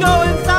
go inside.